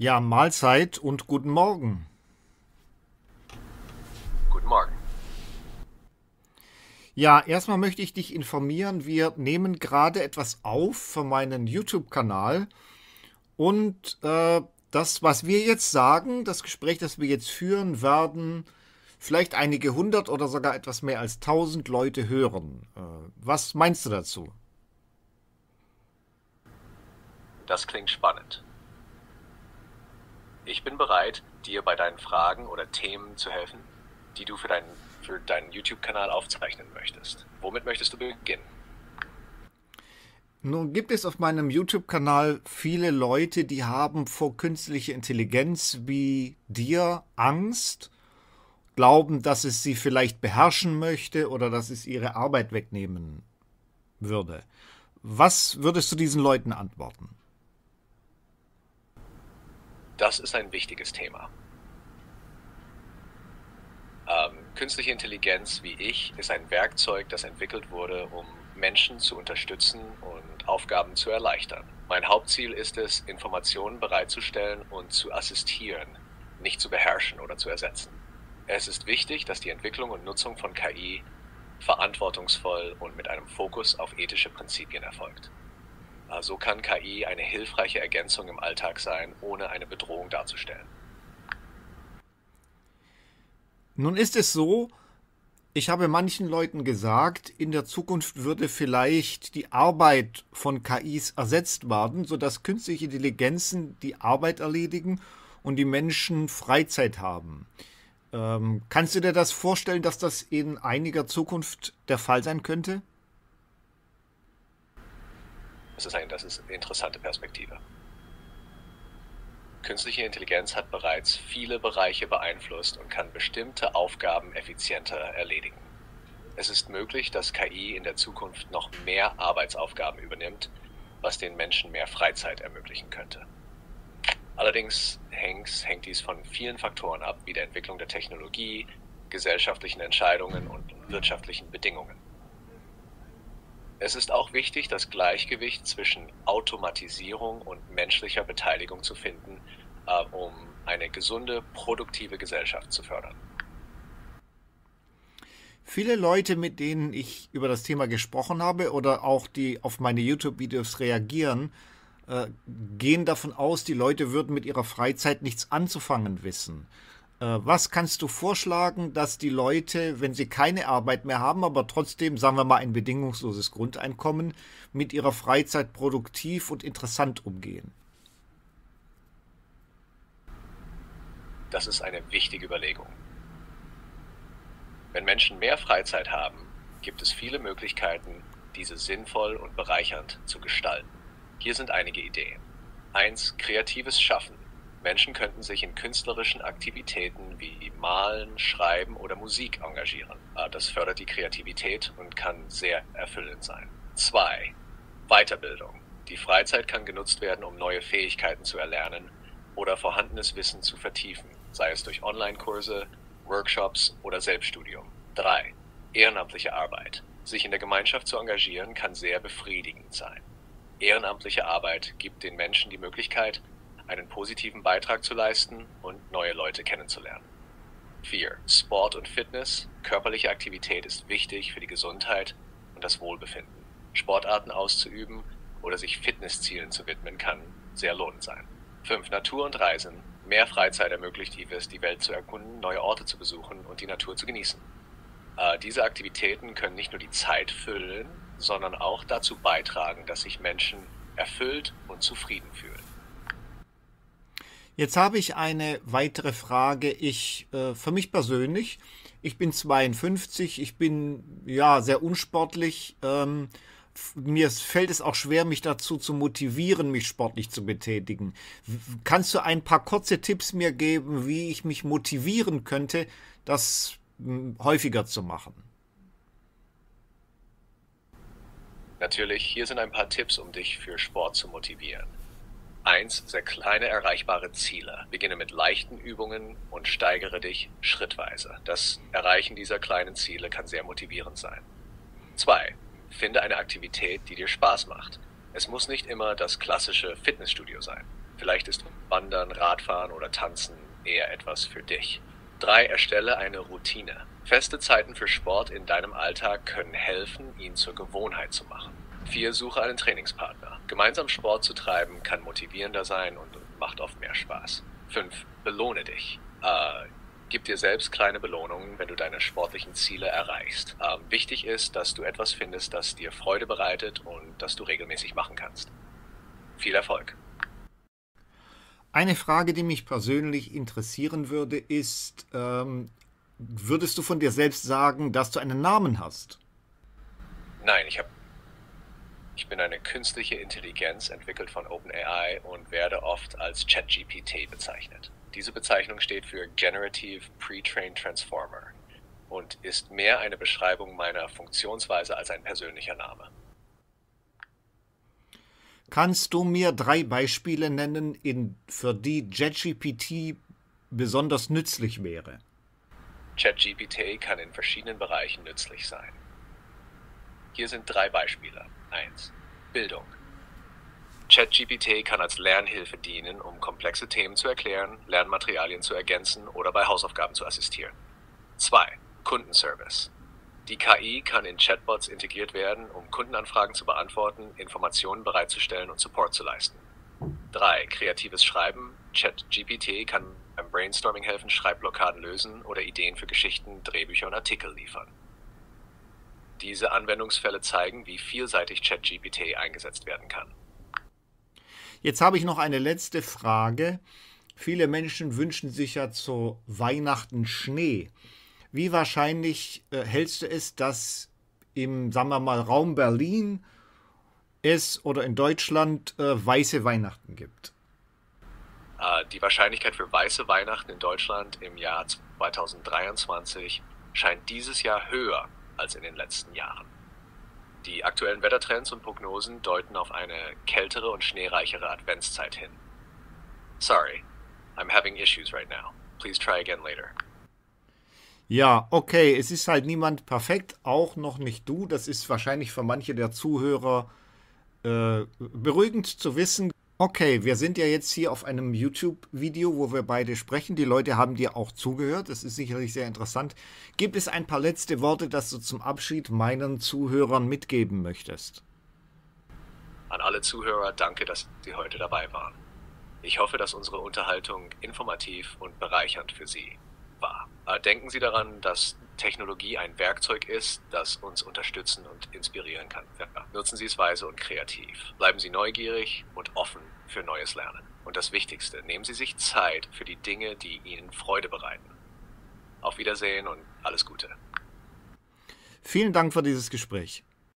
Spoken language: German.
Ja, Mahlzeit und guten Morgen. Guten Morgen. Ja, erstmal möchte ich dich informieren, wir nehmen gerade etwas auf für meinen YouTube-Kanal und äh, das, was wir jetzt sagen, das Gespräch, das wir jetzt führen, werden vielleicht einige hundert oder sogar etwas mehr als tausend Leute hören. Äh, was meinst du dazu? Das klingt spannend. Ich bin bereit, dir bei deinen Fragen oder Themen zu helfen, die du für deinen, für deinen YouTube-Kanal aufzeichnen möchtest. Womit möchtest du beginnen? Nun gibt es auf meinem YouTube-Kanal viele Leute, die haben vor künstlicher Intelligenz wie dir Angst, glauben, dass es sie vielleicht beherrschen möchte oder dass es ihre Arbeit wegnehmen würde. Was würdest du diesen Leuten antworten? Das ist ein wichtiges Thema. Ähm, künstliche Intelligenz wie ich ist ein Werkzeug, das entwickelt wurde, um Menschen zu unterstützen und Aufgaben zu erleichtern. Mein Hauptziel ist es, Informationen bereitzustellen und zu assistieren, nicht zu beherrschen oder zu ersetzen. Es ist wichtig, dass die Entwicklung und Nutzung von KI verantwortungsvoll und mit einem Fokus auf ethische Prinzipien erfolgt. So kann KI eine hilfreiche Ergänzung im Alltag sein, ohne eine Bedrohung darzustellen. Nun ist es so, ich habe manchen Leuten gesagt, in der Zukunft würde vielleicht die Arbeit von KIs ersetzt werden, sodass künstliche Intelligenzen die Arbeit erledigen und die Menschen Freizeit haben. Ähm, kannst du dir das vorstellen, dass das in einiger Zukunft der Fall sein könnte? Das ist, ein, das ist eine interessante Perspektive. Künstliche Intelligenz hat bereits viele Bereiche beeinflusst und kann bestimmte Aufgaben effizienter erledigen. Es ist möglich, dass KI in der Zukunft noch mehr Arbeitsaufgaben übernimmt, was den Menschen mehr Freizeit ermöglichen könnte. Allerdings hängt, hängt dies von vielen Faktoren ab, wie der Entwicklung der Technologie, gesellschaftlichen Entscheidungen und wirtschaftlichen Bedingungen. Es ist auch wichtig, das Gleichgewicht zwischen Automatisierung und menschlicher Beteiligung zu finden, äh, um eine gesunde, produktive Gesellschaft zu fördern. Viele Leute, mit denen ich über das Thema gesprochen habe oder auch die auf meine YouTube-Videos reagieren, äh, gehen davon aus, die Leute würden mit ihrer Freizeit nichts anzufangen wissen. Äh, was kannst du vorschlagen, dass die Leute, wenn sie keine Arbeit mehr haben, aber trotzdem, sagen wir mal, ein bedingungsloses Grundeinkommen, mit ihrer Freizeit produktiv und interessant umgehen? Das ist eine wichtige Überlegung. Wenn Menschen mehr Freizeit haben, gibt es viele Möglichkeiten, diese sinnvoll und bereichernd zu gestalten. Hier sind einige Ideen. 1. Kreatives Schaffen. Menschen könnten sich in künstlerischen Aktivitäten wie Malen, Schreiben oder Musik engagieren. Ah, das fördert die Kreativität und kann sehr erfüllend sein. 2. Weiterbildung. Die Freizeit kann genutzt werden, um neue Fähigkeiten zu erlernen oder vorhandenes Wissen zu vertiefen, sei es durch Online-Kurse, Workshops oder Selbststudium. 3. Ehrenamtliche Arbeit. Sich in der Gemeinschaft zu engagieren kann sehr befriedigend sein. Ehrenamtliche Arbeit gibt den Menschen die Möglichkeit, einen positiven Beitrag zu leisten und neue Leute kennenzulernen. 4. Sport und Fitness. Körperliche Aktivität ist wichtig für die Gesundheit und das Wohlbefinden. Sportarten auszuüben oder sich Fitnesszielen zu widmen kann sehr lohnend sein. 5. Natur und Reisen. Mehr Freizeit ermöglicht es, die Welt zu erkunden, neue Orte zu besuchen und die Natur zu genießen. Äh, diese Aktivitäten können nicht nur die Zeit füllen, sondern auch dazu beitragen, dass sich Menschen erfüllt und zufrieden fühlen. Jetzt habe ich eine weitere Frage. Ich, äh, für mich persönlich, ich bin 52, ich bin ja sehr unsportlich. Ähm, mir fällt es auch schwer, mich dazu zu motivieren, mich sportlich zu betätigen. Kannst du ein paar kurze Tipps mir geben, wie ich mich motivieren könnte, das häufiger zu machen? Natürlich, hier sind ein paar Tipps, um dich für Sport zu motivieren. Eins, sehr kleine erreichbare Ziele. Beginne mit leichten Übungen und steigere dich schrittweise. Das Erreichen dieser kleinen Ziele kann sehr motivierend sein. Zwei, finde eine Aktivität, die dir Spaß macht. Es muss nicht immer das klassische Fitnessstudio sein. Vielleicht ist Wandern, Radfahren oder Tanzen eher etwas für dich. 3. Erstelle eine Routine. Feste Zeiten für Sport in deinem Alltag können helfen, ihn zur Gewohnheit zu machen. 4. Suche einen Trainingspartner. Gemeinsam Sport zu treiben kann motivierender sein und macht oft mehr Spaß. 5. Belohne dich. Äh, gib dir selbst kleine Belohnungen, wenn du deine sportlichen Ziele erreichst. Ähm, wichtig ist, dass du etwas findest, das dir Freude bereitet und das du regelmäßig machen kannst. Viel Erfolg! Eine Frage, die mich persönlich interessieren würde, ist, ähm, würdest du von dir selbst sagen, dass du einen Namen hast? Nein, ich habe ich bin eine künstliche Intelligenz entwickelt von OpenAI und werde oft als ChatGPT bezeichnet. Diese Bezeichnung steht für Generative Pre-Trained Transformer und ist mehr eine Beschreibung meiner Funktionsweise als ein persönlicher Name. Kannst du mir drei Beispiele nennen, in, für die ChatGPT besonders nützlich wäre? ChatGPT kann in verschiedenen Bereichen nützlich sein. Hier sind drei Beispiele. 1. Bildung. ChatGPT kann als Lernhilfe dienen, um komplexe Themen zu erklären, Lernmaterialien zu ergänzen oder bei Hausaufgaben zu assistieren. 2. Kundenservice. Die KI kann in Chatbots integriert werden, um Kundenanfragen zu beantworten, Informationen bereitzustellen und Support zu leisten. 3. Kreatives Schreiben. ChatGPT kann beim Brainstorming helfen, Schreibblockaden lösen oder Ideen für Geschichten, Drehbücher und Artikel liefern. Diese Anwendungsfälle zeigen, wie vielseitig ChatGPT eingesetzt werden kann. Jetzt habe ich noch eine letzte Frage. Viele Menschen wünschen sich ja zu Weihnachten Schnee. Wie wahrscheinlich äh, hältst du es, dass im, sagen wir mal, Raum Berlin es oder in Deutschland äh, weiße Weihnachten gibt? Äh, die Wahrscheinlichkeit für weiße Weihnachten in Deutschland im Jahr 2023 scheint dieses Jahr höher als in den letzten Jahren. Die aktuellen Wettertrends und Prognosen deuten auf eine kältere und schneereichere Adventszeit hin. Sorry, I'm having issues right now. Please try again later. Ja, okay, es ist halt niemand perfekt, auch noch nicht du. Das ist wahrscheinlich für manche der Zuhörer äh, beruhigend zu wissen. Okay, wir sind ja jetzt hier auf einem YouTube-Video, wo wir beide sprechen. Die Leute haben dir auch zugehört. Das ist sicherlich sehr interessant. Gibt es ein paar letzte Worte, das du zum Abschied meinen Zuhörern mitgeben möchtest? An alle Zuhörer danke, dass Sie heute dabei waren. Ich hoffe, dass unsere Unterhaltung informativ und bereichernd für Sie war. Äh, denken Sie daran, dass Technologie ein Werkzeug ist, das uns unterstützen und inspirieren kann. Nutzen Sie es weise und kreativ. Bleiben Sie neugierig und offen für neues Lernen. Und das Wichtigste, nehmen Sie sich Zeit für die Dinge, die Ihnen Freude bereiten. Auf Wiedersehen und alles Gute. Vielen Dank für dieses Gespräch.